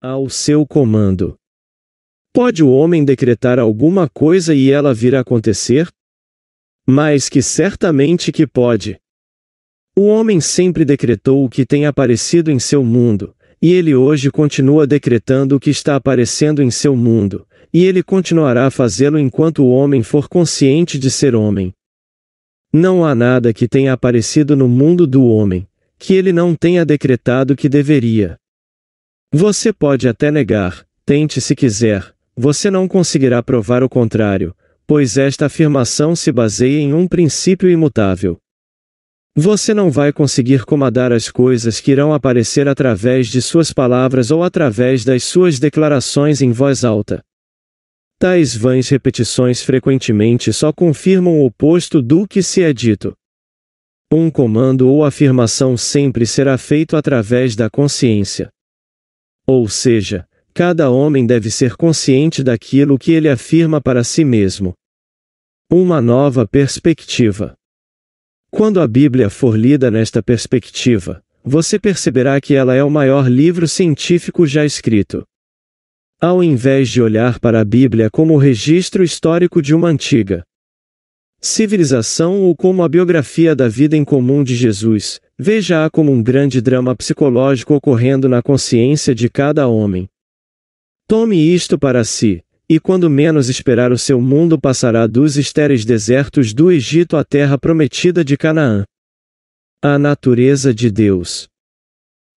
ao seu comando. Pode o homem decretar alguma coisa e ela vir a acontecer? Mas que certamente que pode. O homem sempre decretou o que tem aparecido em seu mundo, e ele hoje continua decretando o que está aparecendo em seu mundo, e ele continuará a fazê-lo enquanto o homem for consciente de ser homem. Não há nada que tenha aparecido no mundo do homem, que ele não tenha decretado que deveria. Você pode até negar, tente se quiser, você não conseguirá provar o contrário, pois esta afirmação se baseia em um princípio imutável. Você não vai conseguir comandar as coisas que irão aparecer através de suas palavras ou através das suas declarações em voz alta. Tais vãs repetições frequentemente só confirmam o oposto do que se é dito. Um comando ou afirmação sempre será feito através da consciência. Ou seja, cada homem deve ser consciente daquilo que ele afirma para si mesmo. Uma nova perspectiva. Quando a Bíblia for lida nesta perspectiva, você perceberá que ela é o maior livro científico já escrito. Ao invés de olhar para a Bíblia como o registro histórico de uma antiga civilização ou como a biografia da vida em comum de Jesus, veja-a como um grande drama psicológico ocorrendo na consciência de cada homem. Tome isto para si, e quando menos esperar o seu mundo passará dos estéreis desertos do Egito à terra prometida de Canaã. A natureza de Deus.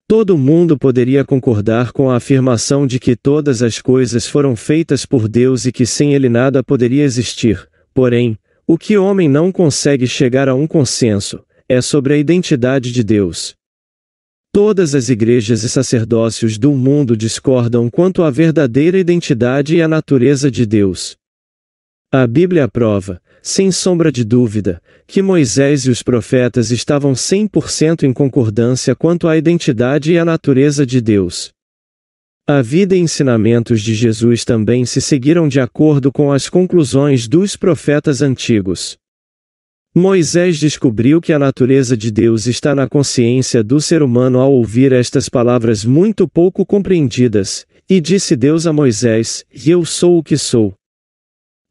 Todo mundo poderia concordar com a afirmação de que todas as coisas foram feitas por Deus e que sem ele nada poderia existir, porém, o que homem não consegue chegar a um consenso é sobre a identidade de Deus. Todas as igrejas e sacerdócios do mundo discordam quanto à verdadeira identidade e à natureza de Deus. A Bíblia prova, sem sombra de dúvida, que Moisés e os profetas estavam 100% em concordância quanto à identidade e à natureza de Deus. A vida e ensinamentos de Jesus também se seguiram de acordo com as conclusões dos profetas antigos. Moisés descobriu que a natureza de Deus está na consciência do ser humano ao ouvir estas palavras muito pouco compreendidas, e disse Deus a Moisés: Eu sou o que sou.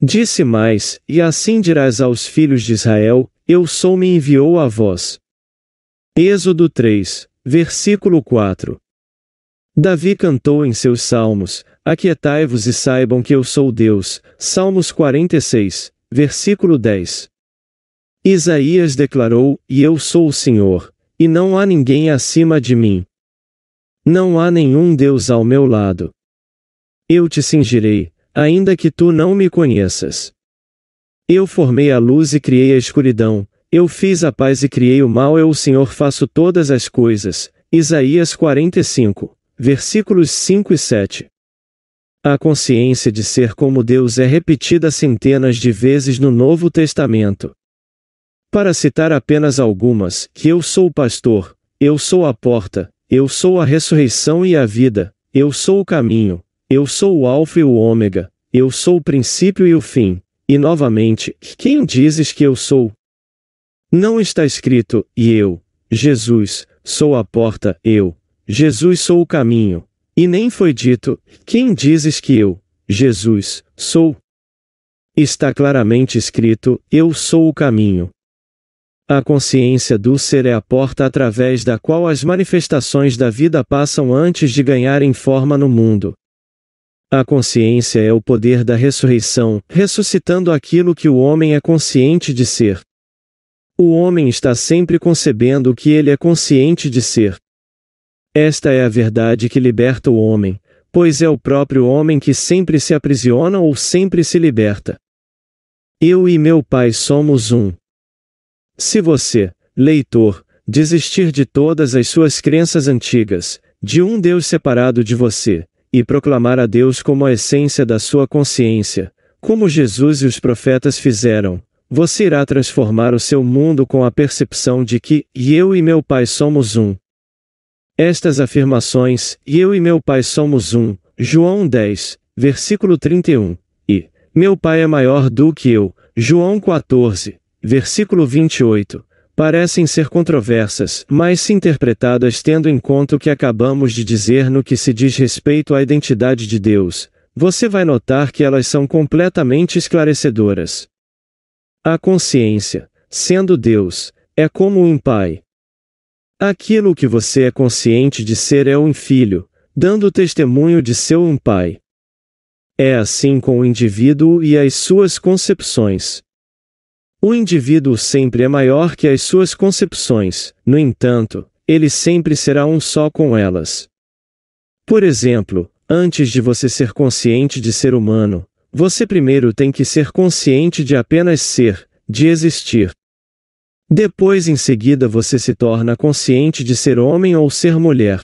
Disse mais: E assim dirás aos filhos de Israel: Eu sou me enviou a vós. Êxodo 3, versículo 4. Davi cantou em seus salmos: Aquietai-vos e saibam que eu sou Deus. Salmos 46, versículo 10. Isaías declarou: E eu sou o Senhor, e não há ninguém acima de mim. Não há nenhum Deus ao meu lado. Eu te cingirei, ainda que tu não me conheças. Eu formei a luz e criei a escuridão, eu fiz a paz e criei o mal, eu, o Senhor, faço todas as coisas. Isaías 45, versículos 5 e 7. A consciência de ser como Deus é repetida centenas de vezes no Novo Testamento. Para citar apenas algumas, que eu sou o pastor, eu sou a porta, eu sou a ressurreição e a vida, eu sou o caminho, eu sou o alfa e o ômega, eu sou o princípio e o fim. E novamente, quem dizes que eu sou? Não está escrito, e eu, Jesus, sou a porta, eu, Jesus sou o caminho. E nem foi dito, quem dizes que eu, Jesus, sou? Está claramente escrito, eu sou o caminho. A consciência do ser é a porta através da qual as manifestações da vida passam antes de ganharem forma no mundo. A consciência é o poder da ressurreição, ressuscitando aquilo que o homem é consciente de ser. O homem está sempre concebendo o que ele é consciente de ser. Esta é a verdade que liberta o homem, pois é o próprio homem que sempre se aprisiona ou sempre se liberta. Eu e meu Pai somos um. Se você, leitor, desistir de todas as suas crenças antigas, de um Deus separado de você, e proclamar a Deus como a essência da sua consciência, como Jesus e os profetas fizeram, você irá transformar o seu mundo com a percepção de que, eu e meu Pai somos um. Estas afirmações, eu e meu Pai somos um, João 10, versículo 31, e, meu Pai é maior do que eu, João 14, versículo 28, parecem ser controversas, mas se interpretadas tendo em conta o que acabamos de dizer no que se diz respeito à identidade de Deus, você vai notar que elas são completamente esclarecedoras. A consciência, sendo Deus, é como um pai. Aquilo que você é consciente de ser é um filho, dando testemunho de seu um pai. É assim com o indivíduo e as suas concepções. O indivíduo sempre é maior que as suas concepções, no entanto, ele sempre será um só com elas. Por exemplo, Antes de você ser consciente de ser humano, você primeiro tem que ser consciente de apenas ser, de existir. Depois, em seguida, você se torna consciente de ser homem ou ser mulher.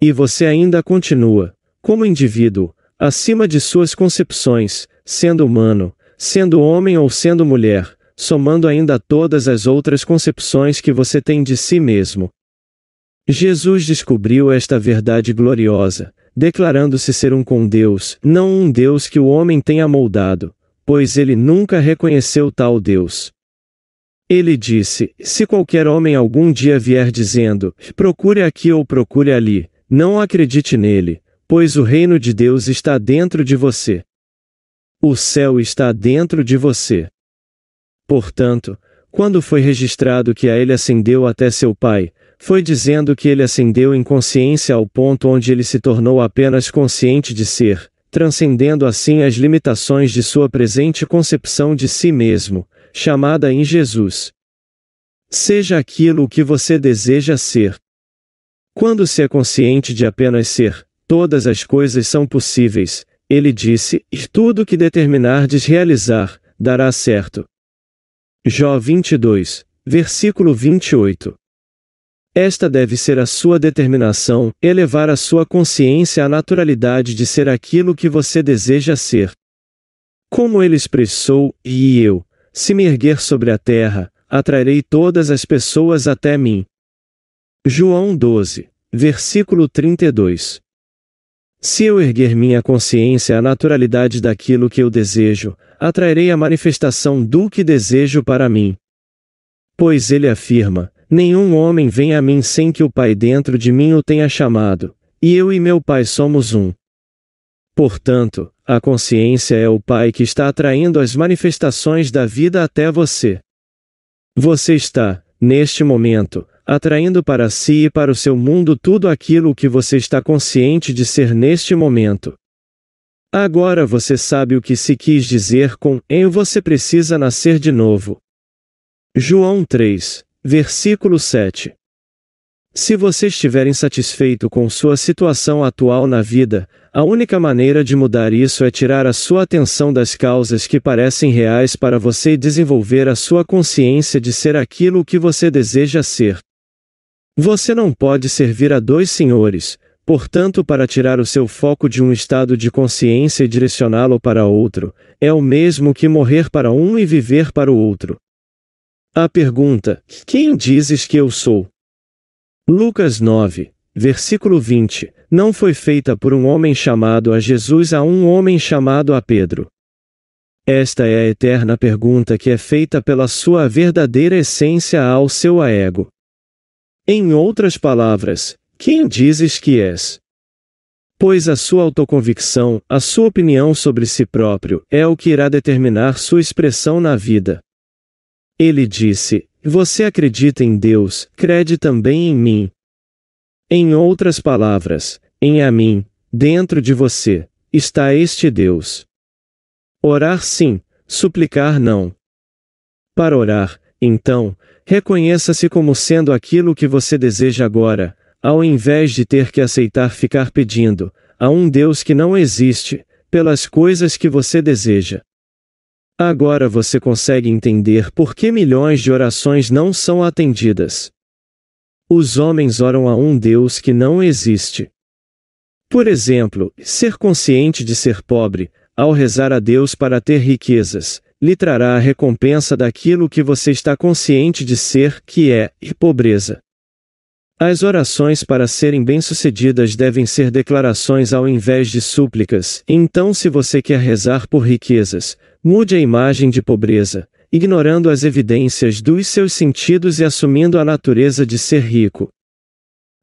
E você ainda continua, como indivíduo, acima de suas concepções, sendo humano, sendo homem ou sendo mulher, somando ainda todas as outras concepções que você tem de si mesmo. Jesus descobriu esta verdade gloriosa, declarando-se ser um com Deus, não um Deus que o homem tenha moldado, pois ele nunca reconheceu tal Deus. Ele disse: Se qualquer homem algum dia vier dizendo, procure aqui ou procure ali, não acredite nele, pois o reino de Deus está dentro de você. O céu está dentro de você. Portanto, quando foi registrado que a ele ascendeu até seu pai, foi dizendo que ele ascendeu em consciência ao ponto onde ele se tornou apenas consciente de ser, transcendendo assim as limitações de sua presente concepção de si mesmo, chamada em Jesus. Seja aquilo o que você deseja ser. Quando se é consciente de apenas ser, todas as coisas são possíveis, ele disse, tudo que determinardes realizar, dará certo. Jó 22, versículo 28. Esta deve ser a sua determinação, elevar a sua consciência à naturalidade de ser aquilo que você deseja ser. Como ele expressou, e eu, se me erguer sobre a terra, atrairei todas as pessoas até mim. João 12, versículo 32. Se eu erguer minha consciência à naturalidade daquilo que eu desejo, atrairei a manifestação do que desejo para mim. Pois ele afirma: Nenhum homem vem a mim sem que o Pai dentro de mim o tenha chamado, e eu e meu Pai somos um. Portanto, a consciência é o Pai que está atraindo as manifestações da vida até você. Você está, neste momento, atraindo para si e para o seu mundo tudo aquilo que você está consciente de ser neste momento. Agora você sabe o que se quis dizer com em você precisa nascer de novo. João 3, Versículo 7. Se você estiver insatisfeito com sua situação atual na vida, a única maneira de mudar isso é tirar a sua atenção das causas que parecem reais para você e desenvolver a sua consciência de ser aquilo que você deseja ser. Você não pode servir a dois senhores, portanto, para tirar o seu foco de um estado de consciência e direcioná-lo para outro, é o mesmo que morrer para um e viver para o outro. A pergunta: Quem dizes que eu sou? Lucas 9, versículo 20, não foi feita por um homem chamado a Jesus a um homem chamado a Pedro. Esta é a eterna pergunta que é feita pela sua verdadeira essência ao seu ego. Em outras palavras, quem dizes que és? Pois a sua autoconvicção, a sua opinião sobre si próprio, é o que irá determinar sua expressão na vida. Ele disse: Você acredita em Deus, crede também em mim. Em outras palavras, em a mim, dentro de você, está este Deus. Orar sim, suplicar não. Para orar, então, reconheça-se como sendo aquilo que você deseja agora, ao invés de ter que aceitar ficar pedindo, a um Deus que não existe, pelas coisas que você deseja. Agora você consegue entender por que milhões de orações não são atendidas. Os homens oram a um Deus que não existe. Por exemplo, ser consciente de ser pobre, ao rezar a Deus para ter riquezas, lhe trará a recompensa daquilo que você está consciente de ser, que é, e pobreza. As orações para serem bem-sucedidas devem ser declarações ao invés de súplicas. Então, se você quer rezar por riquezas, mude a imagem de pobreza, ignorando as evidências dos seus sentidos e assumindo a natureza de ser rico.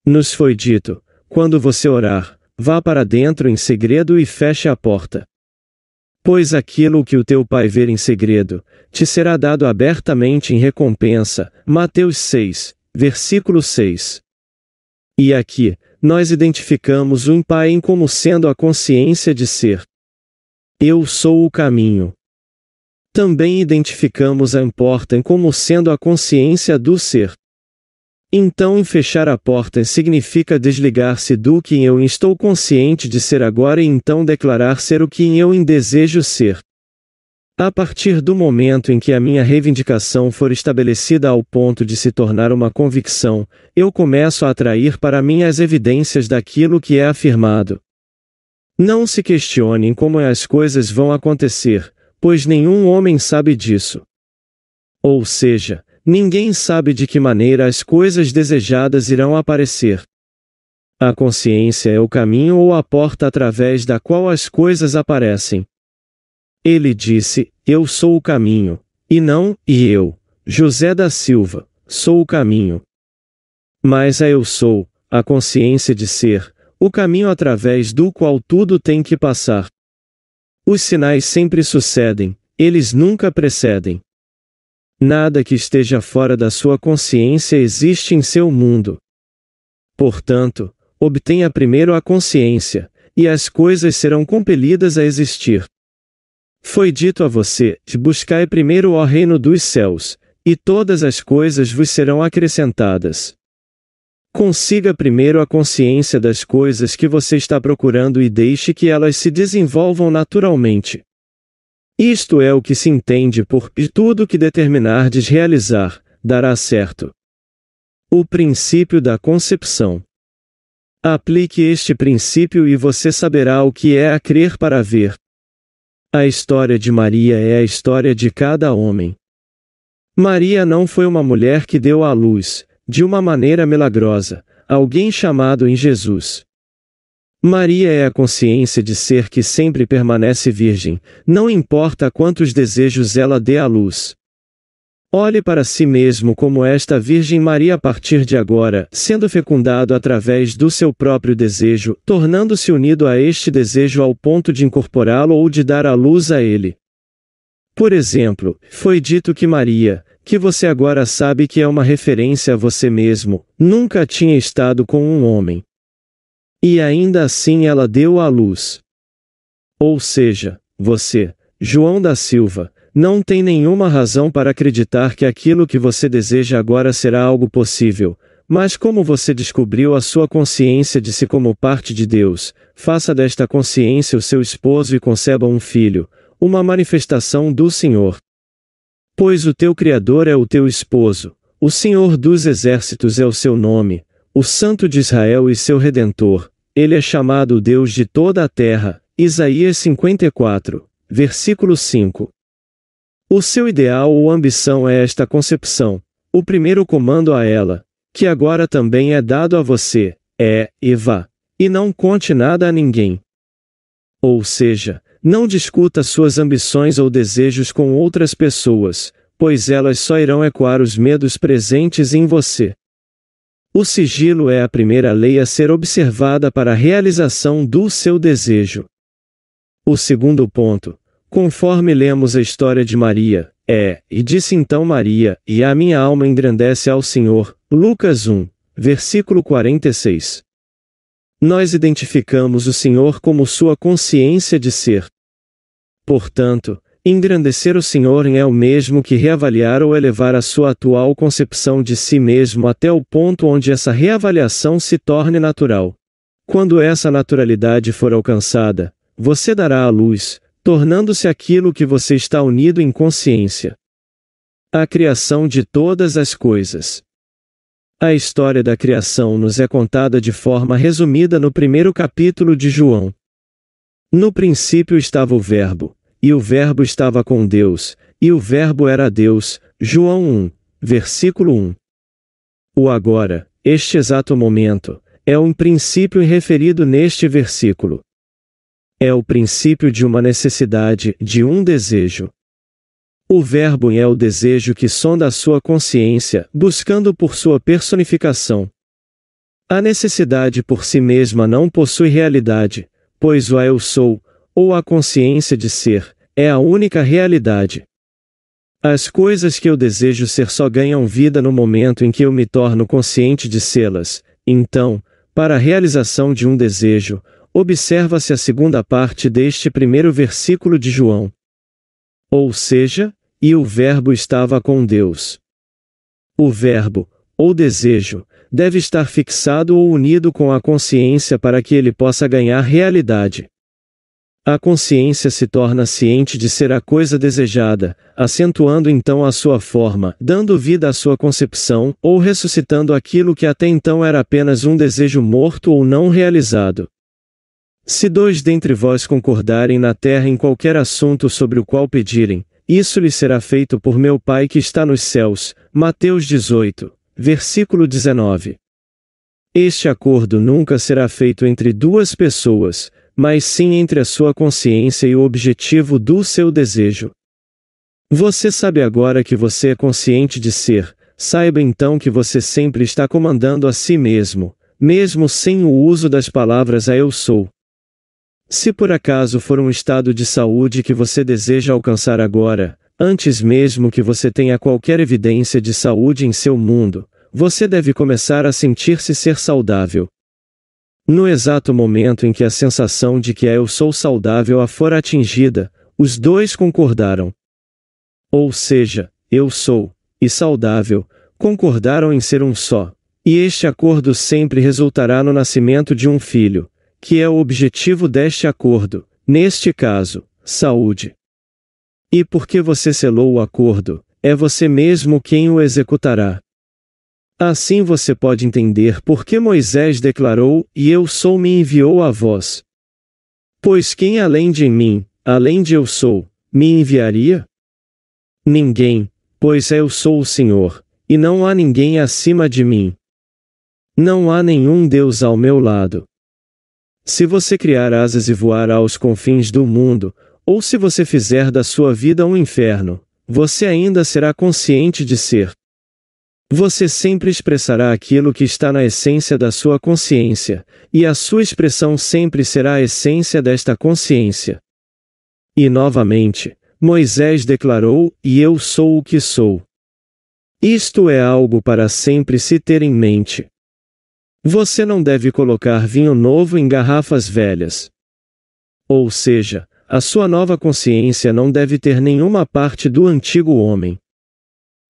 Nos foi dito: quando você orar, vá para dentro em segredo e feche a porta. Pois aquilo que o teu pai ver em segredo, te será dado abertamente em recompensa. Mateus 6, versículo 6. E aqui, nós identificamos o pai como sendo a consciência de ser. Eu sou o caminho. Também identificamos a importa como sendo a consciência do ser. Então, fechar a porta significa desligar-se do que eu estou consciente de ser agora e então declarar ser o que eu desejo ser. A partir do momento em que a minha reivindicação for estabelecida ao ponto de se tornar uma convicção, eu começo a atrair para mim as evidências daquilo que é afirmado. Não se questionem como as coisas vão acontecer, pois nenhum homem sabe disso. Ou seja, ninguém sabe de que maneira as coisas desejadas irão aparecer. A consciência é o caminho ou a porta através da qual as coisas aparecem. Ele disse: Eu sou o caminho, e não, e eu, José da Silva, sou o caminho. Mas a eu sou, a consciência de ser, o caminho através do qual tudo tem que passar. Os sinais sempre sucedem, eles nunca precedem. Nada que esteja fora da sua consciência existe em seu mundo. Portanto, obtenha primeiro a consciência, e as coisas serão compelidas a existir. Foi dito a você: buscai primeiro o reino dos céus, e todas as coisas vos serão acrescentadas. Consiga primeiro a consciência das coisas que você está procurando e deixe que elas se desenvolvam naturalmente. Isto é o que se entende por e tudo que determinardes realizar, dará certo. O princípio da concepção. Aplique este princípio e você saberá o que é a crer para ver. A história de Maria é a história de cada homem. Maria não foi uma mulher que deu à luz, de uma maneira milagrosa, alguém chamado em Jesus. Maria é a consciência de ser que sempre permanece virgem, não importa quantos desejos ela dê à luz. Olhe para si mesmo como esta Virgem Maria a partir de agora, sendo fecundado através do seu próprio desejo, tornando-se unido a este desejo ao ponto de incorporá-lo ou de dar à luz a ele. Por exemplo, foi dito que Maria, que você agora sabe que é uma referência a você mesmo, nunca tinha estado com um homem. E ainda assim ela deu à luz. Ou seja, você, João da Silva, não tem nenhuma razão para acreditar que aquilo que você deseja agora será algo possível, mas como você descobriu a sua consciência de si como parte de Deus, faça desta consciência o seu esposo e conceba um filho, uma manifestação do Senhor. Pois o teu Criador é o teu esposo, o Senhor dos exércitos é o seu nome, o Santo de Israel e seu Redentor, ele é chamado Deus de toda a terra. Isaías 54, versículo 5. O seu ideal ou ambição é esta concepção, o primeiro comando a ela, que agora também é dado a você, é, e vá, e não conte nada a ninguém. Ou seja, não discuta suas ambições ou desejos com outras pessoas, pois elas só irão ecoar os medos presentes em você. O sigilo é a primeira lei a ser observada para a realização do seu desejo. O segundo ponto, conforme lemos a história de Maria, é: E disse então Maria, e a minha alma engrandece ao Senhor. Lucas 1, versículo 46. Nós identificamos o Senhor como sua consciência de ser. Portanto, engrandecer o Senhor é o mesmo que reavaliar ou elevar a sua atual concepção de si mesmo até o ponto onde essa reavaliação se torne natural. Quando essa naturalidade for alcançada, você dará à luz, tornando-se aquilo que você está unido em consciência. A criação de todas as coisas. A história da criação nos é contada de forma resumida no primeiro capítulo de João. No princípio estava o Verbo, e o Verbo estava com Deus, e o Verbo era Deus. João 1, versículo 1. O agora, este exato momento, é um princípio referido neste versículo. É o princípio de uma necessidade, de um desejo. O Verbo é o desejo que sonda a sua consciência, buscando por sua personificação. A necessidade por si mesma não possui realidade, pois o eu sou, ou a consciência de ser, é a única realidade. As coisas que eu desejo ser só ganham vida no momento em que eu me torno consciente de sê-las, então, para a realização de um desejo, observa-se a segunda parte deste primeiro versículo de João. Ou seja, e o Verbo estava com Deus. O Verbo, ou desejo, deve estar fixado ou unido com a consciência para que ele possa ganhar realidade. A consciência se torna ciente de ser a coisa desejada, acentuando então a sua forma, dando vida à sua concepção, ou ressuscitando aquilo que até então era apenas um desejo morto ou não realizado. Se dois dentre vós concordarem na terra em qualquer assunto sobre o qual pedirem, isso lhe será feito por meu Pai que está nos céus. Mateus 18, versículo 19. Este acordo nunca será feito entre duas pessoas, mas sim entre a sua consciência e o objetivo do seu desejo. Você sabe agora que você é consciente de ser, saiba então que você sempre está comandando a si mesmo, mesmo sem o uso das palavras a eu sou. Se por acaso for um estado de saúde que você deseja alcançar agora, antes mesmo que você tenha qualquer evidência de saúde em seu mundo, você deve começar a sentir-se ser saudável. No exato momento em que a sensação de que eu sou saudável a for atingida, os dois concordaram. Ou seja, eu sou, e saudável, concordaram em ser um só. E este acordo sempre resultará no nascimento de um filho, que é o objetivo deste acordo, neste caso, saúde. E porque você selou o acordo, é você mesmo quem o executará. Assim você pode entender por que Moisés declarou: E eu sou me enviou a vós. Pois quem além de mim, além de eu sou, me enviaria? Ninguém, pois eu sou o Senhor, e não há ninguém acima de mim. Não há nenhum Deus ao meu lado. Se você criar asas e voar aos confins do mundo, ou se você fizer da sua vida um inferno, você ainda será consciente de ser, você sempre expressará aquilo que está na essência da sua consciência, e a sua expressão sempre será a essência desta consciência. E novamente, Moisés declarou: E eu sou o que sou. Isto é algo para sempre se ter em mente. Você não deve colocar vinho novo em garrafas velhas. Ou seja, a sua nova consciência não deve ter nenhuma parte do antigo homem.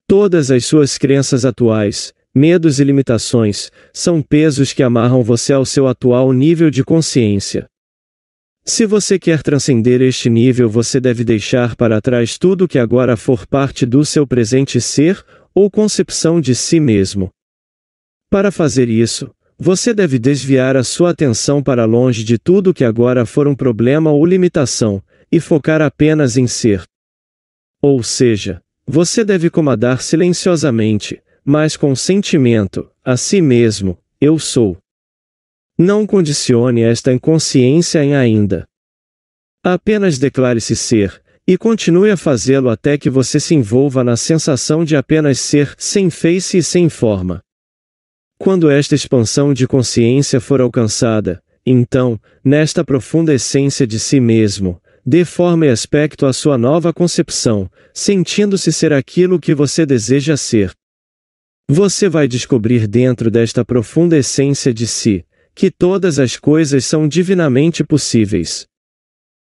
Todas as suas crenças atuais, medos e limitações, são pesos que amarram você ao seu atual nível de consciência. Se você quer transcender este nível, você deve deixar para trás tudo que agora for parte do seu presente ser, ou concepção de si mesmo. Para fazer isso, você deve desviar a sua atenção para longe de tudo que agora for um problema ou limitação, e focar apenas em ser. Ou seja, você deve comandar silenciosamente, mas com sentimento, a si mesmo, eu sou. Não condicione esta inconsciência em ainda. Apenas declare-se ser, e continue a fazê-lo até que você se envolva na sensação de apenas ser, sem face e sem forma. Quando esta expansão de consciência for alcançada, então, nesta profunda essência de si mesmo, Dê forma e aspecto à sua nova concepção, sentindo-se ser aquilo que você deseja ser. Você vai descobrir dentro desta profunda essência de si, que todas as coisas são divinamente possíveis.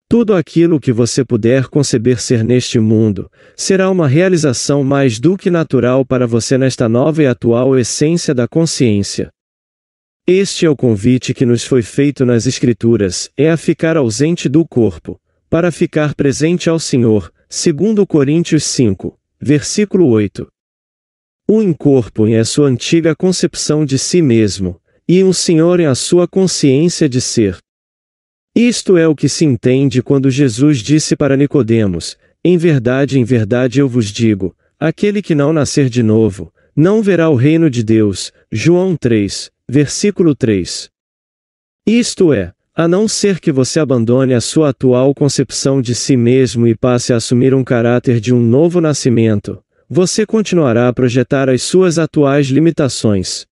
Tudo aquilo que você puder conceber ser neste mundo, será uma realização mais do que natural para você nesta nova e atual essência da consciência. Este é o convite que nos foi feito nas Escrituras, é a ficar ausente do corpo, para ficar presente ao Senhor, segundo Coríntios 5, versículo 8. O incorpo é a sua antiga concepção de si mesmo, e o Senhor é a sua consciência de ser. Isto é o que se entende quando Jesus disse para Nicodemos: Em verdade, em verdade eu vos digo, aquele que não nascer de novo, não verá o reino de Deus. João 3, versículo 3. Isto é, A não ser que você abandone a sua atual concepção de si mesmo e passe a assumir um caráter de um novo nascimento, você continuará a projetar as suas atuais limitações.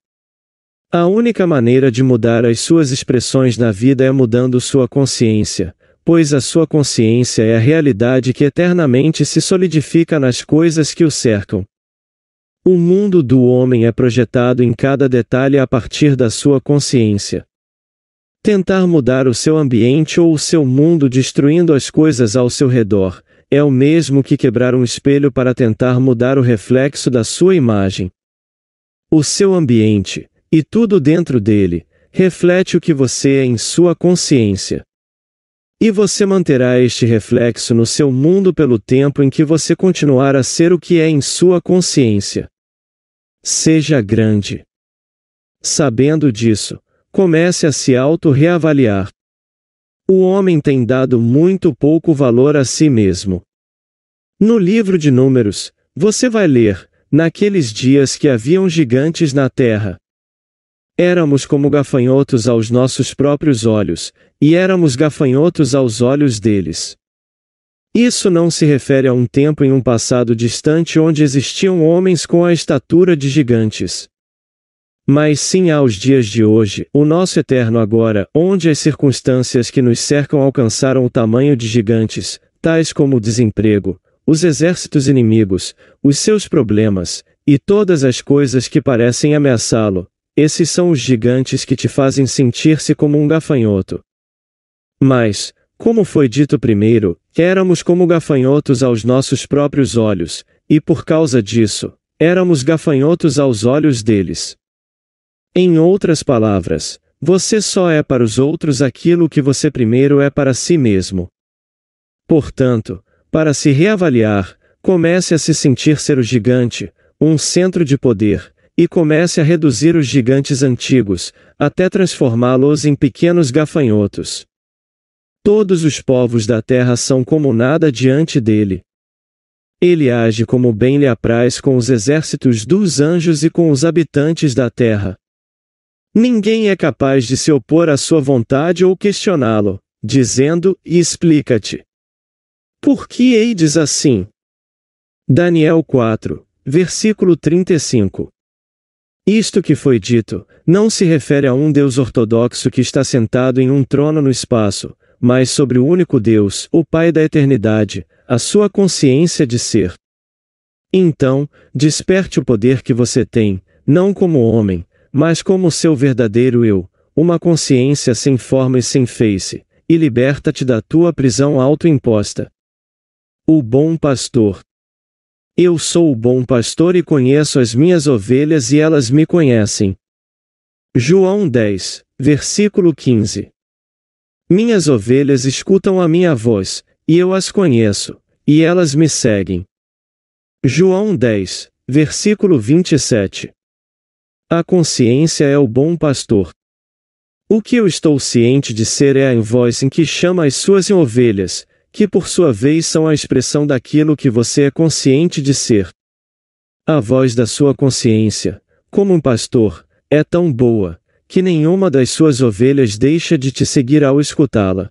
A única maneira de mudar as suas expressões na vida é mudando sua consciência, pois a sua consciência é a realidade que eternamente se solidifica nas coisas que o cercam. O mundo do homem é projetado em cada detalhe a partir da sua consciência. Tentar mudar o seu ambiente ou o seu mundo destruindo as coisas ao seu redor, é o mesmo que quebrar um espelho para tentar mudar o reflexo da sua imagem. O seu ambiente, e tudo dentro dele, reflete o que você é em sua consciência. E você manterá este reflexo no seu mundo pelo tempo em que você continuar a ser o que é em sua consciência. Seja grande. Sabendo disso, comece a se auto-reavaliar. O homem tem dado muito pouco valor a si mesmo. No livro de Números, você vai ler, naqueles dias que haviam gigantes na terra. Éramos como gafanhotos aos nossos próprios olhos, e éramos gafanhotos aos olhos deles. Isso não se refere a um tempo em um passado distante onde existiam homens com a estatura de gigantes mas sim aos dias de hoje, o nosso eterno agora, onde as circunstâncias que nos cercam alcançaram o tamanho de gigantes, tais como o desemprego, os exércitos inimigos, os seus problemas, e todas as coisas que parecem ameaçá-lo, esses são os gigantes que te fazem sentir-se como um gafanhoto. Mas, como foi dito primeiro, éramos como gafanhotos aos nossos próprios olhos, e por causa disso, éramos gafanhotos aos olhos deles. Em outras palavras, você só é para os outros aquilo que você primeiro é para si mesmo. Portanto, para se reavaliar, comece a se sentir ser o gigante, um centro de poder, e comece a reduzir os gigantes antigos, até transformá-los em pequenos gafanhotos. Todos os povos da terra são como nada diante dele. Ele age como bem lhe apraz com os exércitos dos anjos e com os habitantes da terra. Ninguém é capaz de se opor à sua vontade ou questioná-lo, dizendo: E explica-te. Por que eides assim? Daniel 4, versículo 35. Isto que foi dito, não se refere a um Deus ortodoxo que está sentado em um trono no espaço, mas sobre o único Deus, o Pai da eternidade, a sua consciência de ser. Então, desperte o poder que você tem, não como homem, mas como seu verdadeiro eu, uma consciência sem forma e sem face, e liberta-te da tua prisão autoimposta. O bom pastor. Eu sou o bom pastor e conheço as minhas ovelhas e elas me conhecem. João 10, versículo 15. Minhas ovelhas escutam a minha voz, e eu as conheço, e elas me seguem. João 10, versículo 27. A consciência é o bom pastor. O que eu estou ciente de ser é a voz em que chama as suas ovelhas, que por sua vez são a expressão daquilo que você é consciente de ser. A voz da sua consciência, como um pastor, é tão boa, que nenhuma das suas ovelhas deixa de te seguir ao escutá-la.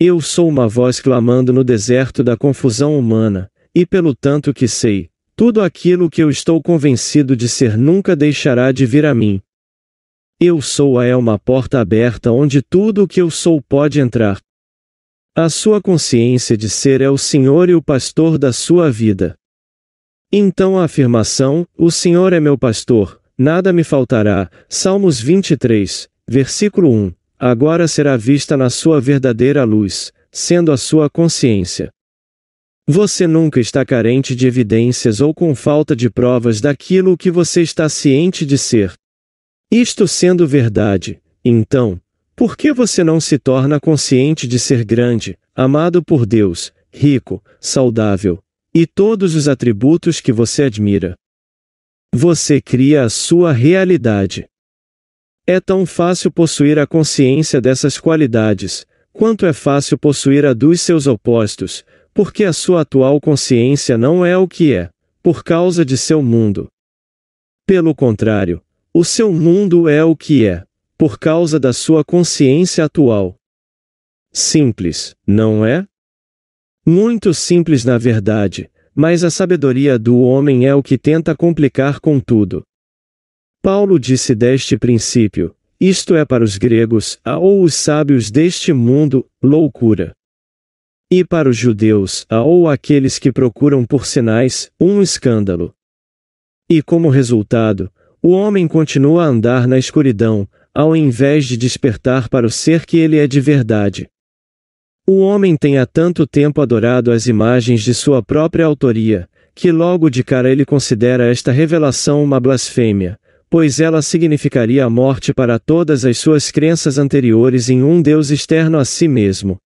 Eu sou uma voz clamando no deserto da confusão humana, e pelo tanto que sei, tudo aquilo que eu estou convencido de ser nunca deixará de vir a mim. Eu sou a é uma porta aberta onde tudo o que eu sou pode entrar. A sua consciência de ser é o Senhor e o pastor da sua vida. Então a afirmação, o Senhor é meu pastor, nada me faltará, Salmos 23, versículo 1, agora será vista na sua verdadeira luz, sendo a sua consciência. Você nunca está carente de evidências ou com falta de provas daquilo que você está ciente de ser. Isto sendo verdade, então, por que você não se torna consciente de ser grande, amado por Deus, rico, saudável, e todos os atributos que você admira? Você cria a sua realidade. É tão fácil possuir a consciência dessas qualidades, quanto é fácil possuir a dos seus opostos, porque a sua atual consciência não é o que é, por causa de seu mundo. Pelo contrário, o seu mundo é o que é, por causa da sua consciência atual. Simples, não é? Muito simples na verdade, mas a sabedoria do homem é o que tenta complicar com tudo. Paulo disse deste princípio: isto é para os gregos, ou os sábios deste mundo, loucura. E para os judeus, a ou aqueles que procuram por sinais, um escândalo. E como resultado, o homem continua a andar na escuridão, ao invés de despertar para o ser que ele é de verdade. O homem tem há tanto tempo adorado as imagens de sua própria autoria, que logo de cara ele considera esta revelação uma blasfêmia, pois ela significaria a morte para todas as suas crenças anteriores em um Deus externo a si mesmo.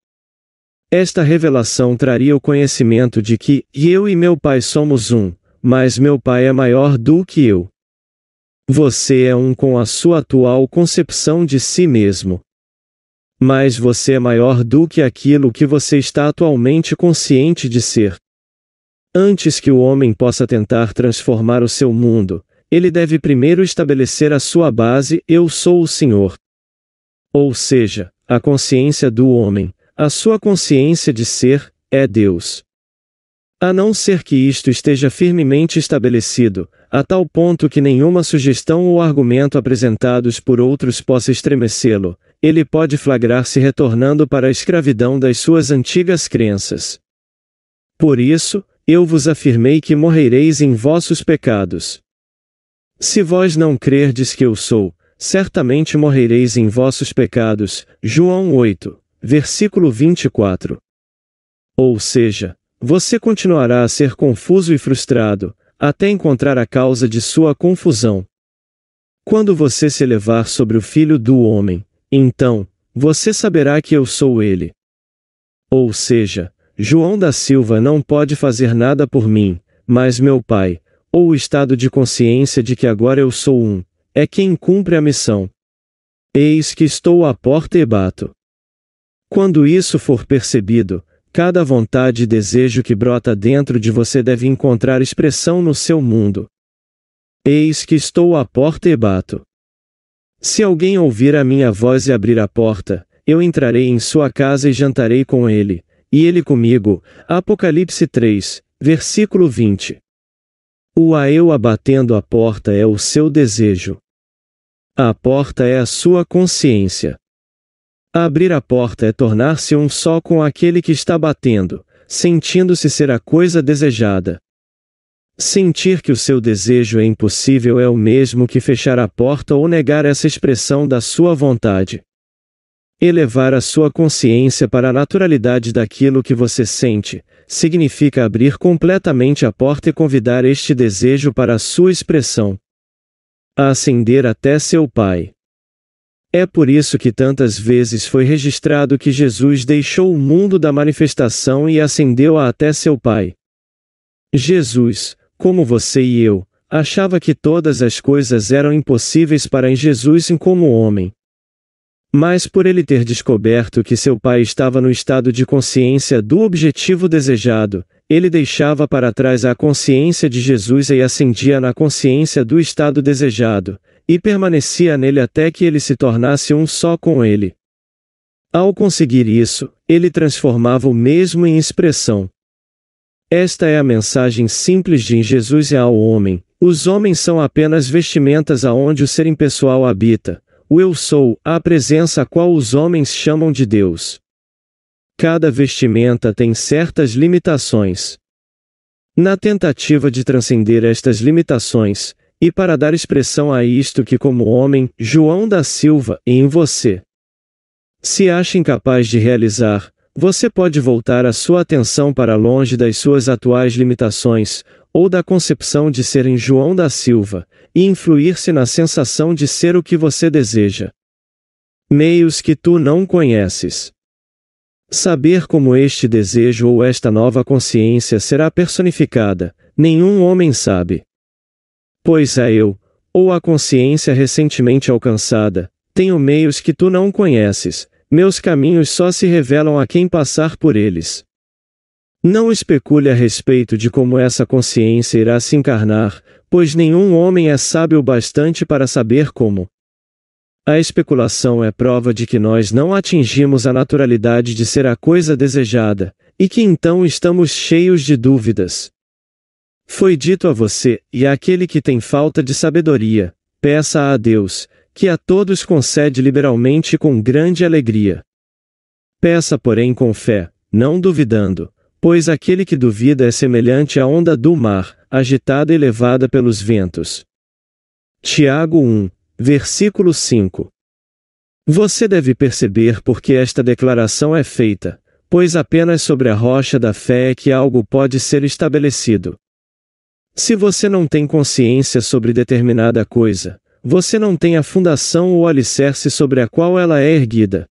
Esta revelação traria o conhecimento de que eu e meu Pai somos um, mas meu Pai é maior do que eu. Você é um com a sua atual concepção de si mesmo. Mas você é maior do que aquilo que você está atualmente consciente de ser. Antes que o homem possa tentar transformar o seu mundo, ele deve primeiro estabelecer a sua base: Eu sou o Senhor. Ou seja, a consciência do homem, a sua consciência de ser, é Deus. A não ser que isto esteja firmemente estabelecido, a tal ponto que nenhuma sugestão ou argumento apresentados por outros possa estremecê-lo, ele pode flagrar-se retornando para a escravidão das suas antigas crenças. Por isso, eu vos afirmei que morrereis em vossos pecados. Se vós não crerdes que eu sou, certamente morrereis em vossos pecados. João 8, versículo 24. Ou seja, você continuará a ser confuso e frustrado, até encontrar a causa de sua confusão. Quando você se elevar sobre o Filho do Homem, então, você saberá que eu sou ele. Ou seja, João da Silva não pode fazer nada por mim, mas meu Pai, ou o estado de consciência de que agora eu sou um, é quem cumpre a missão. Eis que estou à porta e bato. Quando isso for percebido, Cada vontade e desejo que brota dentro de você deve encontrar expressão no seu mundo. Eis que estou à porta e bato. Se alguém ouvir a minha voz e abrir a porta, eu entrarei em sua casa e jantarei com ele, e ele comigo. Apocalipse 3, versículo 20. O a eu abatendo a porta é o seu desejo. A porta é a sua consciência. Abrir a porta é tornar-se um só com aquele que está batendo, sentindo-se ser a coisa desejada. Sentir que o seu desejo é impossível é o mesmo que fechar a porta ou negar essa expressão da sua vontade. Elevar a sua consciência para a naturalidade daquilo que você sente, significa abrir completamente a porta e convidar este desejo para a sua expressão. A ascender até seu Pai. É por isso que tantas vezes foi registrado que Jesus deixou o mundo da manifestação e ascendeu-a até seu Pai. Jesus, como você e eu, achava que todas as coisas eram impossíveis para em Jesus como homem. Mas por ele ter descoberto que seu pai estava no estado de consciência do objetivo desejado, ele deixava para trás a consciência de Jesus e ascendia na consciência do estado desejado, e permanecia nele até que ele se tornasse um só com ele. Ao conseguir isso, ele transformava o mesmo em expressão. Esta é a mensagem simples de Jesus e ao homem. Os homens são apenas vestimentas aonde o ser impessoal habita. O eu sou, a presença a qual os homens chamam de Deus. Cada vestimenta tem certas limitações. Na tentativa de transcender estas limitações, e para dar expressão a isto que como homem, João da Silva, em você se acha incapaz de realizar, você pode voltar a sua atenção para longe das suas atuais limitações, ou da concepção de ser em João da Silva, e influir-se na sensação de ser o que você deseja. Meios que tu não conheces. Saber como este desejo ou esta nova consciência será personificada, nenhum homem sabe. Pois a eu, ou a consciência recentemente alcançada, tenho meios que tu não conheces, meus caminhos só se revelam a quem passar por eles. Não especule a respeito de como essa consciência irá se encarnar, pois nenhum homem é sábio bastante para saber como. a especulação é prova de que nós não atingimos a naturalidade de ser a coisa desejada, e que então estamos cheios de dúvidas. Foi dito a você, e àquele que tem falta de sabedoria, peça a Deus, que a todos concede liberalmente com grande alegria. Peça, porém, com fé, não duvidando, pois aquele que duvida é semelhante à onda do mar, agitada e levada pelos ventos. Tiago 1, versículo 5. Você deve perceber por que esta declaração é feita, pois apenas sobre a rocha da fé é que algo pode ser estabelecido. Se você não tem consciência sobre determinada coisa, você não tem a fundação ou alicerce sobre a qual ela é erguida.